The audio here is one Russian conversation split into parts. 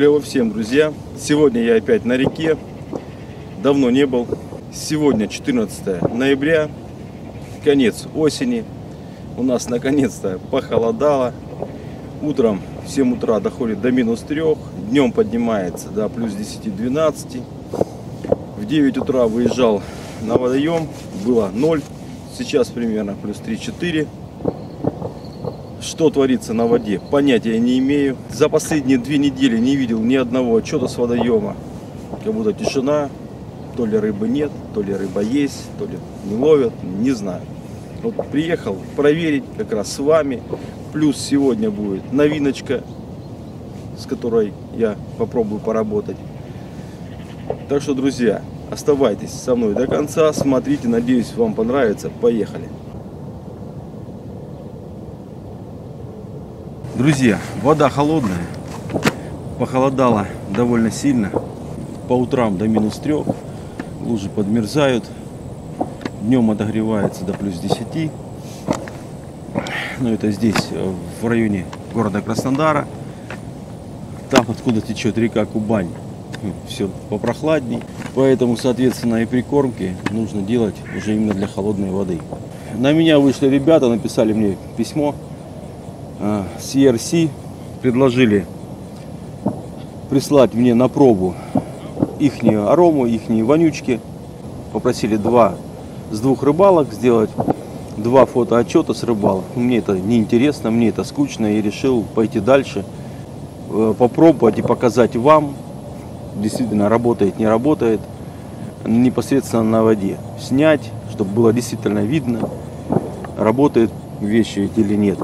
клево всем, друзья! Сегодня я опять на реке. Давно не был. Сегодня 14 ноября, конец осени. У нас наконец-то похолодало. Утром в 7 утра доходит до минус 3, днем поднимается до плюс 10-12. В 9 утра выезжал на водоем, было 0, сейчас примерно плюс 3-4. Что творится на воде, понятия не имею. За последние две недели не видел ни одного отчета с водоема. Как будто тишина, то ли рыбы нет, то ли рыба есть, то ли не ловят, не знаю. Вот приехал проверить как раз с вами. Плюс сегодня будет новиночка, с которой я попробую поработать. Так что, друзья, оставайтесь со мной до конца, смотрите, надеюсь, вам понравится. Поехали! Друзья, вода холодная, похолодало довольно сильно, по утрам до минус трех, лужи подмерзают, днем отогревается до плюс 10. Но это здесь, в районе города Краснодара. Там, откуда течет река Кубань, все попрохладней. Поэтому, соответственно, и прикормки нужно делать уже именно для холодной воды. На меня вышли ребята, написали мне письмо CRC предложили прислать мне на пробу их арому, их вонючки. Попросили два с двух рыбалок сделать два фотоотчета с рыбалок. Мне это не интересно, мне это скучно и решил пойти дальше, э, попробовать и показать вам, действительно работает, не работает, непосредственно на воде. Снять, чтобы было действительно видно, работает вещи эти или нет.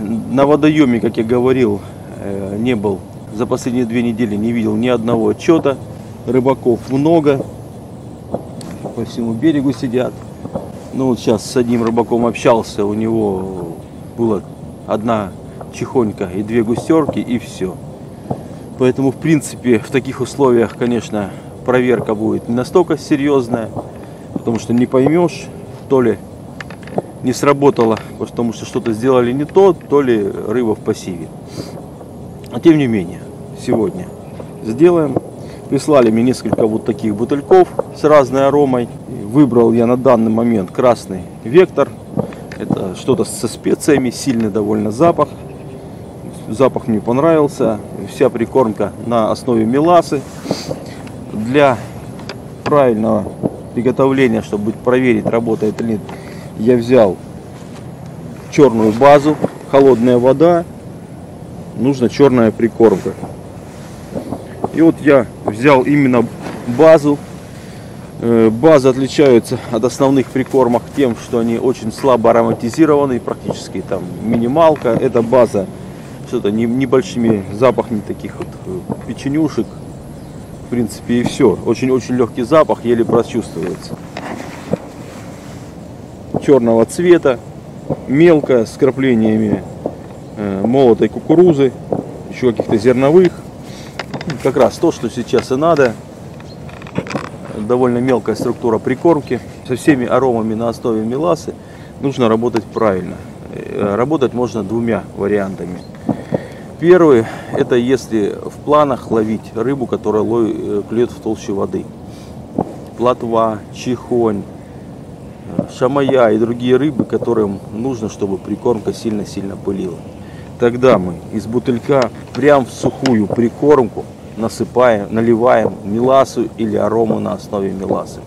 На водоеме, как я говорил, э, не был за последние две недели, не видел ни одного отчета. Рыбаков много, по всему берегу сидят. Ну вот сейчас с одним рыбаком общался, у него была одна чехонька и две густерки и все. Поэтому, в принципе, в таких условиях, конечно, проверка будет не настолько серьезная, потому что не поймешь, то ли не сработало, потому что что-то сделали не то, то ли рыба в пассиве. А тем не менее, сегодня сделаем. Прислали мне несколько вот таких бутыльков с разной аромой. Выбрал я на данный момент красный вектор. Это что-то со специями, сильный довольно запах. Запах мне понравился. Вся прикормка на основе меласы. Для правильного приготовления, чтобы проверить, работает или нет, я взял черную базу, холодная вода, нужна черная прикормка. И вот я взял именно базу. Э, базы отличаются от основных прикормок тем, что они очень слабо ароматизированы, практически там минималка. Это база что-то небольшими запахами таких вот э, печенюшек. В принципе и все. Очень-очень легкий запах, еле прочувствуется черного цвета, мелко, с краплениями э, молотой кукурузы, еще каких-то зерновых. Как раз то, что сейчас и надо. Довольно мелкая структура прикормки. Со всеми аромами на основе меласы нужно работать правильно. Э, работать можно двумя вариантами. Первый, это если в планах ловить рыбу, которая э, клюет в толще воды. Плотва, чихонь, шамая и другие рыбы, которым нужно, чтобы прикормка сильно-сильно пылила. Тогда мы из бутылька прям в сухую прикормку насыпаем, наливаем меласу или арому на основе меласы.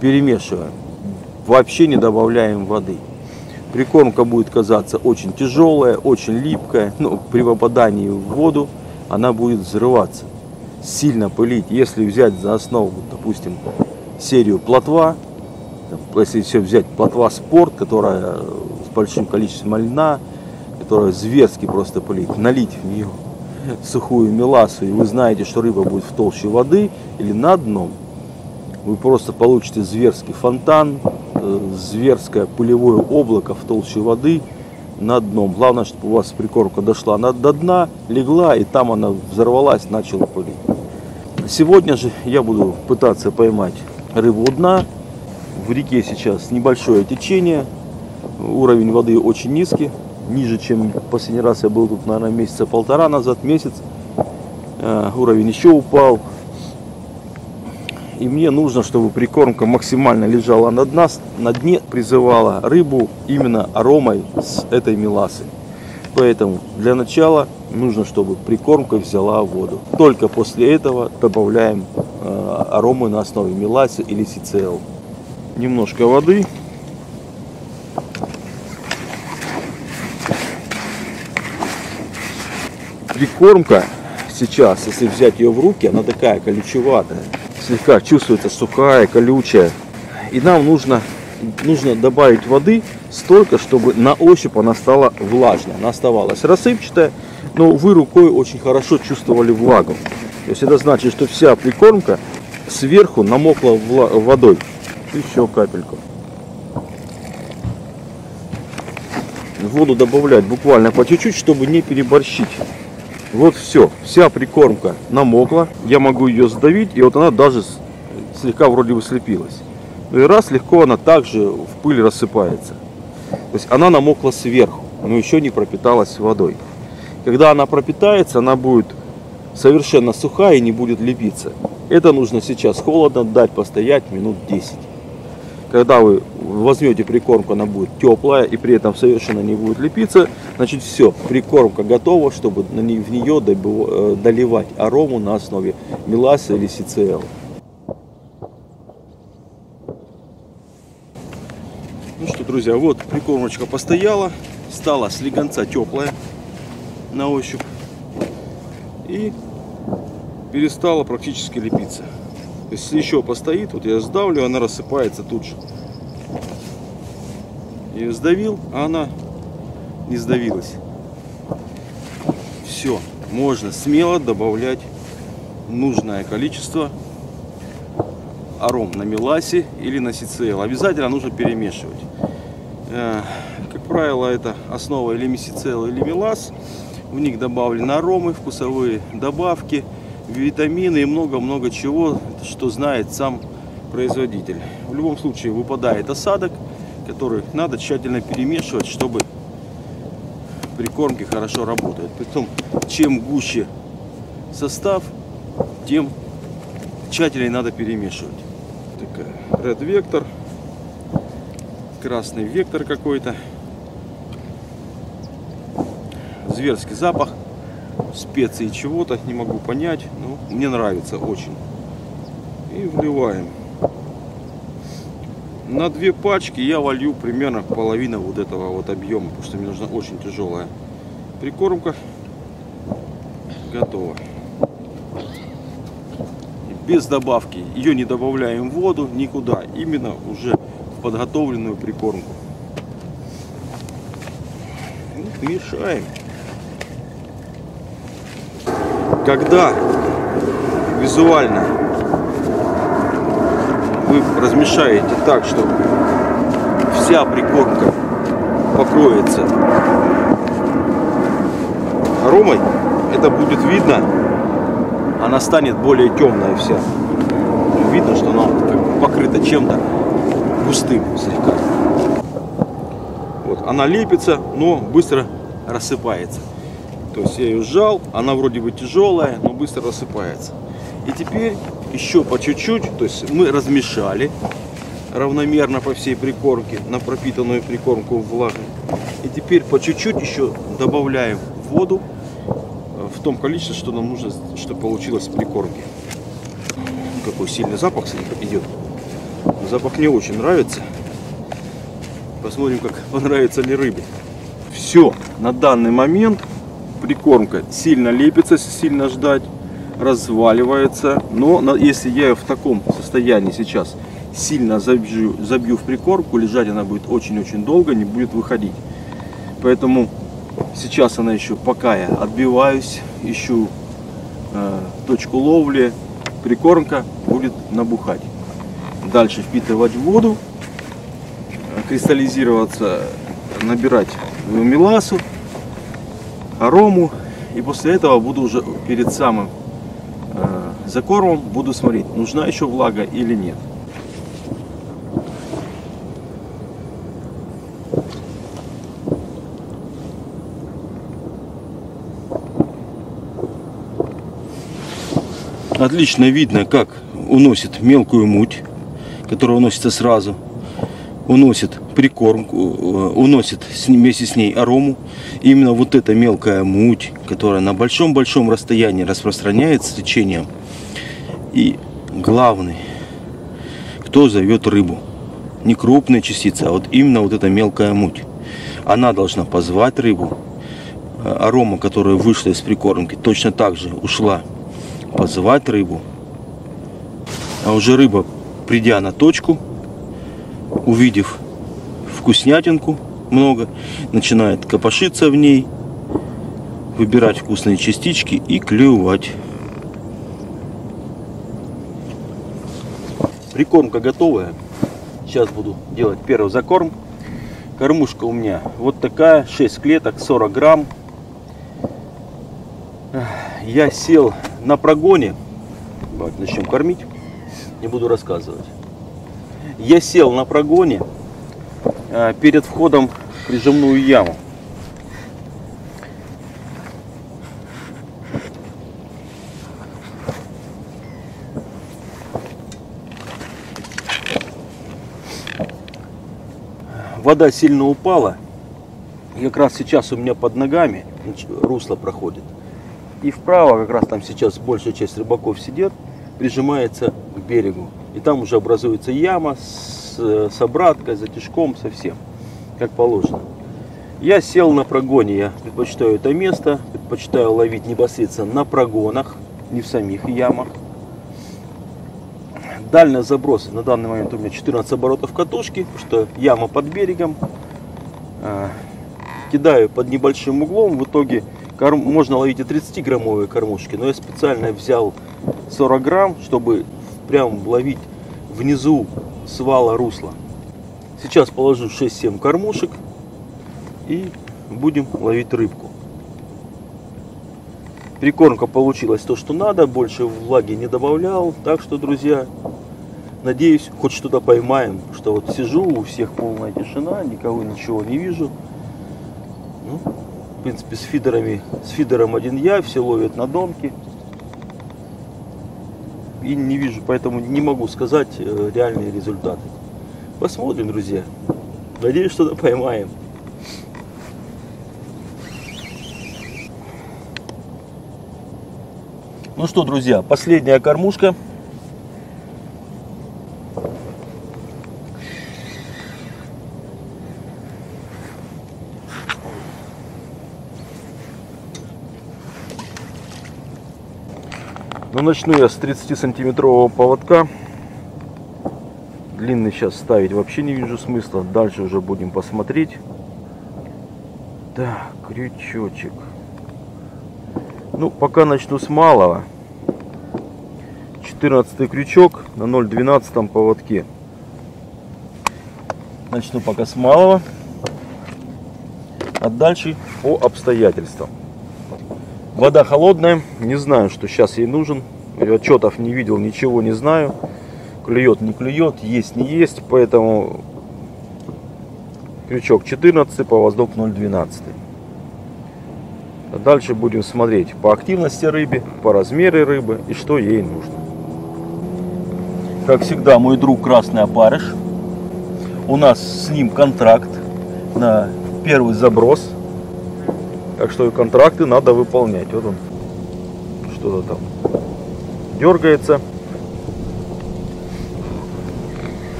Перемешиваем. Вообще не добавляем воды. Прикормка будет казаться очень тяжелая, очень липкая. Но при попадании в воду она будет взрываться. Сильно пылить. Если взять за основу, допустим, серию плотва, если все взять плотва спорт, которая с большим количеством льна, которая зверски просто полить, налить в нее сухую меласу, и вы знаете, что рыба будет в толще воды или на дном, вы просто получите зверский фонтан, э, зверское пылевое облако в толще воды над дном. Главное, чтобы у вас прикормка дошла до дна, легла, и там она взорвалась, начала пылить. Сегодня же я буду пытаться поймать рыбу у дна, в реке сейчас небольшое течение, уровень воды очень низкий, ниже, чем последний раз я был тут, наверное, месяца полтора назад, месяц. э, уровень еще упал. И мне нужно, чтобы прикормка максимально лежала на, дна, на дне, призывала рыбу именно аромой с этой меласы. Поэтому для начала нужно, чтобы прикормка взяла воду. Только после этого добавляем э, аромы на основе меласи или сицел. Немножко воды. Прикормка сейчас, если взять ее в руки, она такая колючеватая. Слегка чувствуется сухая, колючая. И нам нужно, нужно добавить воды столько, чтобы на ощупь она стала влажной. Она оставалась рассыпчатая, но вы рукой очень хорошо чувствовали влагу. То есть это значит, что вся прикормка сверху намокла водой. Еще капельку. Воду добавлять буквально по чуть-чуть, чтобы не переборщить. Вот все, вся прикормка намокла. Я могу ее сдавить, и вот она даже слегка вроде бы слепилась. Ну и раз легко она также в пыль рассыпается. То есть она намокла сверху, но еще не пропиталась водой. Когда она пропитается, она будет совершенно сухая и не будет лепиться. Это нужно сейчас холодно дать постоять минут 10. Когда вы возьмете прикормку, она будет теплая и при этом совершенно не будет лепиться, значит все, прикормка готова, чтобы в нее э, доливать арому на основе меласа или сицел. Ну что, друзья, вот прикормочка постояла, стала слегонца теплая на ощупь и перестала практически лепиться. Если еще постоит, вот я сдавлю, она рассыпается тут же. Я сдавил, а она не сдавилась. Все, можно смело добавлять нужное количество аром на меласе или на сицел. Обязательно нужно перемешивать. Э, как правило, это основа или месицел, или мелас. В них добавлены аромы, вкусовые добавки – витамины и много-много чего, что знает сам производитель. В любом случае выпадает осадок, который надо тщательно перемешивать, чтобы прикормки хорошо работают. Притом, чем гуще состав, тем тщательнее надо перемешивать. Такая Red Vector, красный вектор какой-то, зверский запах специи чего-то, не могу понять, но мне нравится очень. И вливаем. На две пачки я волью примерно половину вот этого вот объема, потому что мне нужна очень тяжелая прикормка. Готово. Без добавки. Ее не добавляем в воду никуда. Именно уже подготовленную прикормку. Мешаем. Когда визуально вы размешаете так, что вся прикормка покроется аромой, это будет видно, она станет более темная вся. Видно, что она покрыта чем-то густым слегка. Вот, она лепится, но быстро рассыпается. То есть я ее сжал, она вроде бы тяжелая, но быстро рассыпается. И теперь еще по чуть-чуть, то есть мы размешали равномерно по всей прикормке, на пропитанную прикормку влагой. И теперь по чуть-чуть еще добавляем воду э, в том количестве, что нам нужно, чтобы получилось в прикормке. Какой сильный запах идет. Запах мне очень нравится. Посмотрим, как понравится ли рыбе. Все, на данный момент прикормка сильно лепится, сильно ждать, разваливается. Но если я ее в таком состоянии сейчас сильно забью, забью в прикормку, лежать она будет очень-очень долго, не будет выходить. Поэтому сейчас она еще, пока я отбиваюсь, ищу э, точку ловли, прикормка будет набухать. Дальше впитывать воду, кристаллизироваться, набирать меласу арому. И после этого буду уже перед самым э, закормом буду смотреть, нужна еще влага или нет. Отлично видно, как уносит мелкую муть, которая уносится сразу. Уносит прикормку, э, уносит вместе с ней арому. именно вот эта мелкая муть, которая на большом-большом расстоянии распространяется течением. И главный, кто зовет рыбу. Не крупная частица, а вот именно вот эта мелкая муть. Она должна позвать рыбу. Э, арома, которая вышла из прикормки, точно так же ушла позвать рыбу. А уже рыба, придя на точку, увидев вкуснятинку много, начинает копошиться в ней, выбирать вкусные частички и клевать. Прикормка готовая. Сейчас буду делать первый закорм. Кормушка у меня вот такая, 6 клеток, 40 грамм. Я сел на прогоне. Давайте начнем кормить. Не буду рассказывать. Я сел на прогоне перед входом в прижимную яму. Вода сильно упала. И как раз сейчас у меня под ногами русло проходит. И вправо, как раз там сейчас большая часть рыбаков сидит, прижимается к берегу. И там уже образуется яма с, с обраткой, затяжком, совсем, как положено. Я сел на прогоне, я предпочитаю это место, предпочитаю ловить непосредственно на прогонах, не в самих ямах. Дальность заброса на данный момент у меня 14 оборотов катушки, потому что яма под берегом. А, кидаю под небольшим углом, в итоге Корм, можно ловить и 30 граммовые кормушки, но я специально взял 40 грамм, чтобы прям ловить внизу свала русла. Сейчас положу 6-7 кормушек и будем ловить рыбку. Прикормка получилась то, что надо, больше влаги не добавлял. Так что, друзья, надеюсь, хоть что-то поймаем. Что вот сижу, у всех полная тишина, никого ничего не вижу. Ну, принципе, с фидерами, с фидером один я, все ловят на донки. И не вижу, поэтому не могу сказать э, реальные результаты. Посмотрим, друзья. Надеюсь, что-то поймаем. Ну что, друзья, последняя кормушка. Начну я с 30 сантиметрового поводка. Длинный сейчас ставить вообще не вижу смысла. Дальше уже будем посмотреть. Так, крючочек. Ну, пока начну с малого. 14 крючок на 0,12 поводке. Начну пока с малого. А дальше по обстоятельствам. Вода холодная, не знаю, что сейчас ей нужен. Отчетов не видел, ничего не знаю. Клюет, не клюет, есть, не есть. Поэтому крючок 14, повоздок 0,12. А дальше будем смотреть по активности рыбы, по размеру рыбы и что ей нужно. Как всегда, мой друг красный опарыш. У нас с ним контракт на первый заброс так что и контракты надо выполнять. Вот он что-то там дергается.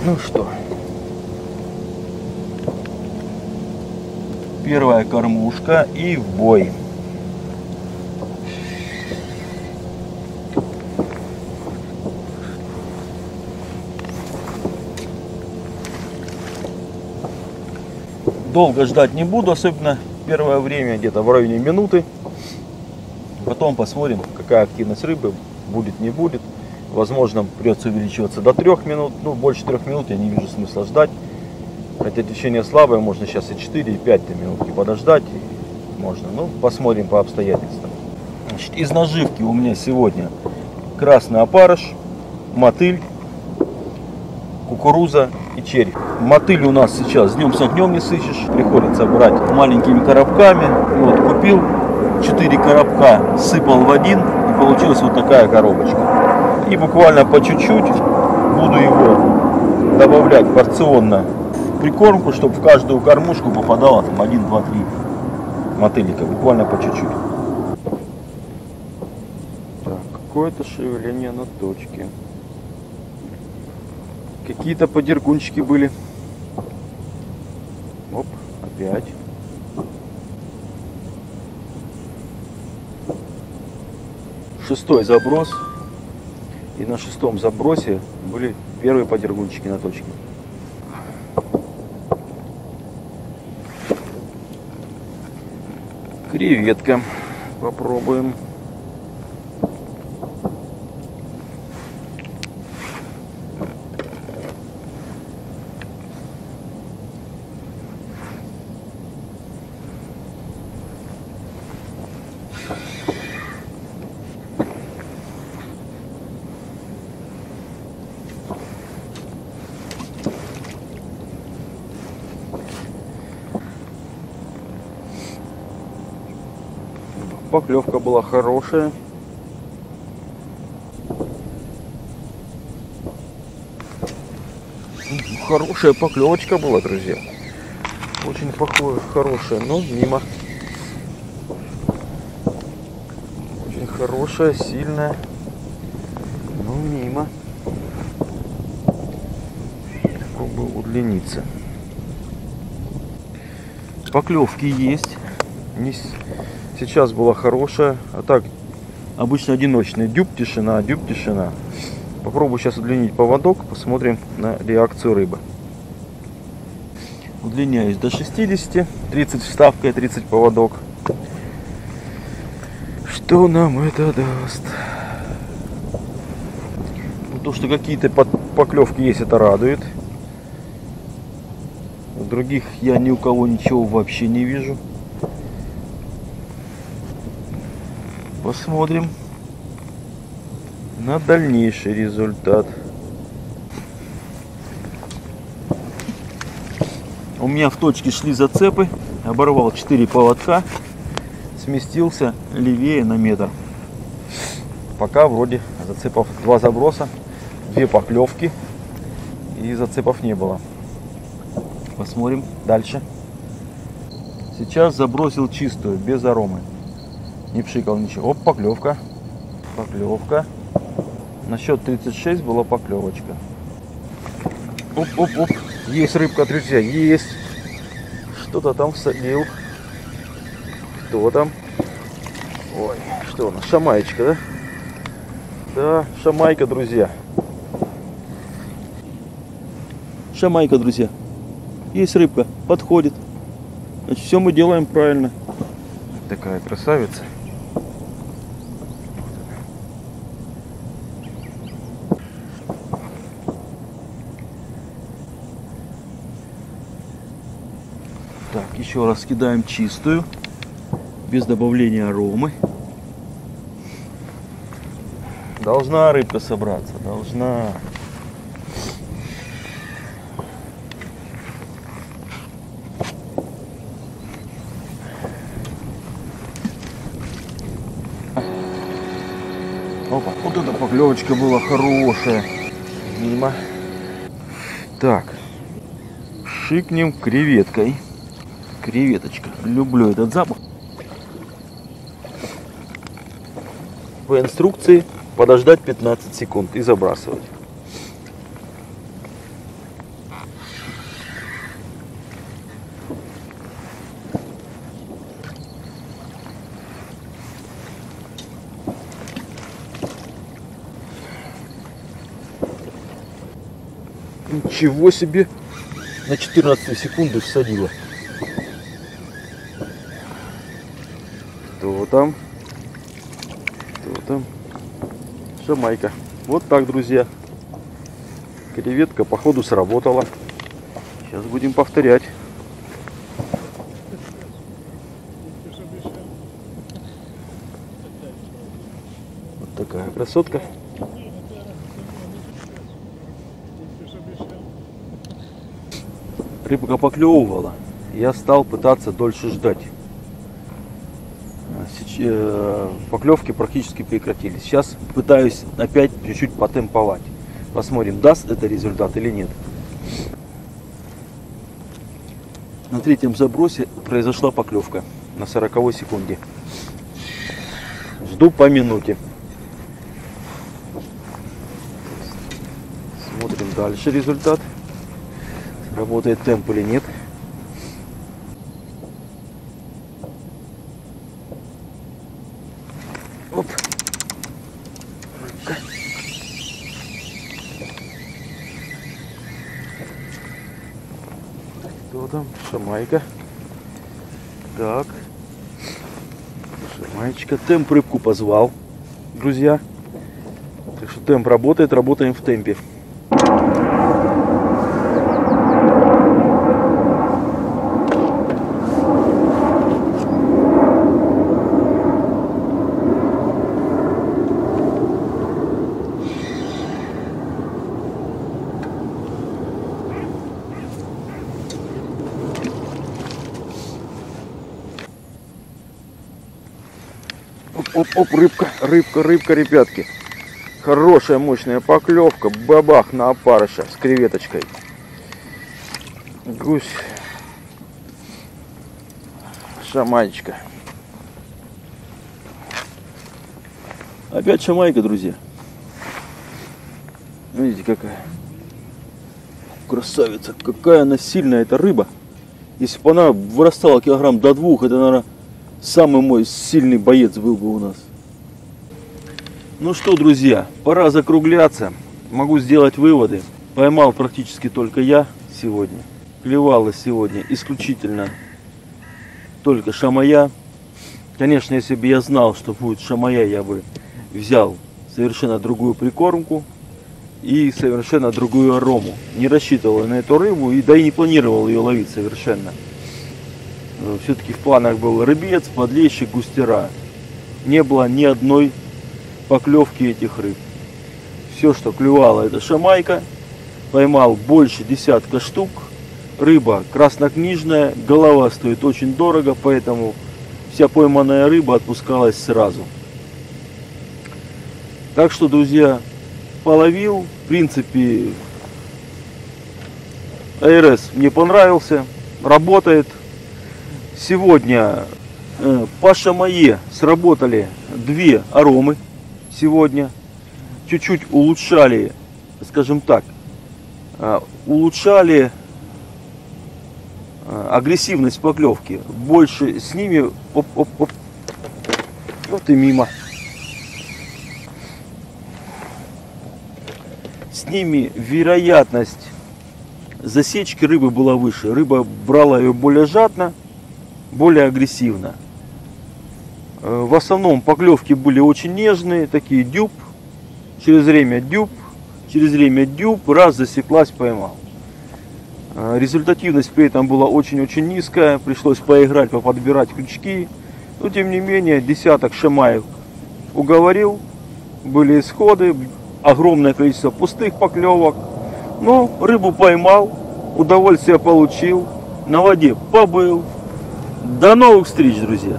Ну что. Первая кормушка и в бой. Долго ждать не буду, особенно первое время, где-то в районе минуты. Потом посмотрим, какая активность рыбы, будет, не будет. Возможно, придется увеличиваться до трех минут. Ну, больше трех минут я не вижу смысла ждать. Хотя течение слабое, можно сейчас и 4, и 5 минутки подождать. Можно. Ну, посмотрим по обстоятельствам. Значит, из наживки у меня сегодня красный опарыш, мотыль, кукуруза и черри. Мотыль у нас сейчас днем с огнем не сыщешь, приходится брать маленькими коробками. Вот купил 4 коробка, сыпал в один получилась вот такая коробочка. И буквально по чуть-чуть буду его добавлять порционно прикормку, чтобы в каждую кормушку попадало там 1, 2, 3 мотыльника. Буквально по чуть-чуть. Так, какое-то шевеление на точке. Какие-то подергунчики были. Оп, опять. Шестой заброс. И на шестом забросе были первые подергунчики на точке. Креветка. Попробуем. Поклевка была хорошая. Хорошая поклевочка была, друзья. Очень похоже, хорошая, но мимо. Очень хорошая, сильная, но мимо. Попробую удлиниться. Поклевки есть. Не, Сейчас была хорошая. А так, обычно одиночный. Дюб тишина, дюб тишина. Попробую сейчас удлинить поводок. Посмотрим на реакцию рыбы. Удлиняюсь до 60. 30 вставка и 30 поводок. Что нам это даст? Ну, то, что какие-то поклевки есть, это радует. Других я ни у кого ничего вообще не вижу. Посмотрим на дальнейший результат. У меня в точке шли зацепы. Оборвал 4 поводка. Сместился левее на метр. Пока вроде зацепов два заброса, две поклевки и зацепов не было. Посмотрим дальше. Сейчас забросил чистую, без аромы не пшикал ничего. Оп, поклевка. Поклевка. На счет 36 была поклевочка. Оп, оп, оп. Есть рыбка, друзья, есть. Что-то там всадил. Кто там? Ой, что у нас? Шамаечка, да? Да, шамайка, друзья. Шамайка, друзья. Есть рыбка, подходит. Значит, все мы делаем правильно. Такая красавица. Еще раз кидаем чистую, без добавления аромы. Должна рыбка собраться, должна. Опа, вот эта поклевочка была хорошая. Мимо. Так, шикнем креветкой креветочка. Люблю этот запах. По инструкции подождать 15 секунд и забрасывать. Ничего себе! На 14 секунду всадила. Кто там? Кто там? Шамайка. Вот так, друзья. Креветка, походу, сработала. Сейчас будем повторять. Вот такая красотка. Рыбка поклевывала. Я стал пытаться дольше ждать. Э, поклевки практически прекратились. Сейчас пытаюсь опять чуть-чуть потемповать. Посмотрим, даст это результат или нет. На третьем забросе произошла поклевка на 40 секунде. Жду по минуте. Смотрим дальше результат. Работает темп или нет. Оп. Рыбка. Кто там? Шамайка. Так. Шамайчика. Темп рыбку позвал, друзья. Так что темп работает, работаем в темпе. Оп, оп, рыбка, рыбка, рыбка, ребятки. Хорошая, мощная поклевка. Бабах на опарыша с креветочкой. Гусь. Шамайчика. Опять шамайка, друзья. Видите, какая красавица. Какая она сильная, эта рыба. Если бы она вырастала килограмм до двух, это, наверное, самый мой сильный боец был бы у нас. Ну что, друзья, пора закругляться. Могу сделать выводы. Поймал практически только я сегодня. Клевала сегодня исключительно только шамая. Конечно, если бы я знал, что будет шамая, я бы взял совершенно другую прикормку и совершенно другую арому. Не рассчитывал на эту рыбу, и да и не планировал ее ловить совершенно. Все-таки в планах был рыбец, подлещик, густера. Не было ни одной поклевки этих рыб. Все, что клювало, это шамайка. Поймал больше десятка штук. Рыба краснокнижная, голова стоит очень дорого, поэтому вся пойманная рыба отпускалась сразу. Так что, друзья, половил. В принципе, АРС мне понравился, работает. Сегодня э, по Шамае сработали две аромы сегодня. Чуть-чуть улучшали, скажем так, э, улучшали э, агрессивность поклевки. Больше с ними... Оп, оп, оп. Вот и мимо. С ними вероятность засечки рыбы была выше. Рыба брала ее более жадно, более агрессивно. Э, В основном поклевки были очень нежные, такие дюб. Через время дюб, через время дюб, раз засеклась, поймал. Э, Результативность при этом была очень-очень низкая, пришлось поиграть, поподбирать крючки. Но тем не менее, десяток шамаев уговорил, были исходы, огромное количество пустых поклевок. Но рыбу поймал, удовольствие получил, на воде побыл. До новых встреч, друзья!